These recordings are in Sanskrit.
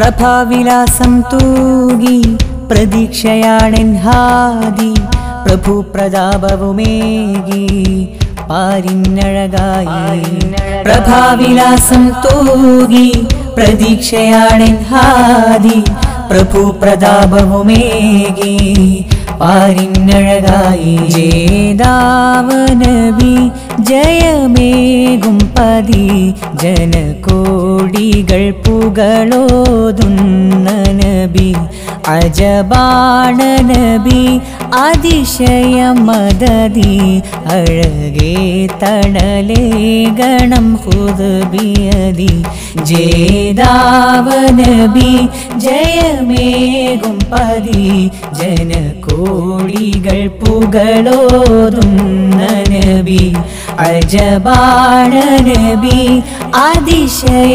प्रभाविलासं तूगि प्रदीक्षयाणेन्हादि प्रभुप्रदाभवुमेगि पारिन्नळगायि। प्रभाविलासं तूगि प्रदीक्षयाणेन्हादि प्रभुप्रदाभवुमेगि நபிகள் புகழோதுன்ன நபி அஜபான நபி அதிசய மததி அழகே தடலே கணம் புதுபியதி ஜேதாவ நபி ஜயமேகும் பதி ஜன கோடிகள் புகழோதும் आदिशयि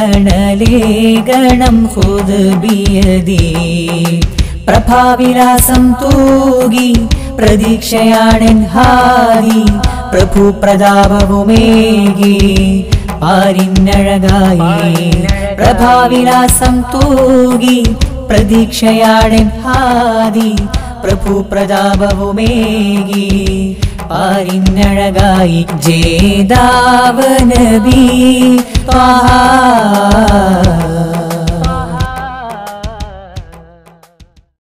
अनले गणं हुदबियदे प्रभाविरासम् तूगि प्रदीक्षयाणी प्रभुप्रतापमे प्रभाविरासम् तूगि प्रदीक्षयाणी प्रभु प्रभुप्रतापुमे पारिन्नळगायि जेदावनबी दावनबी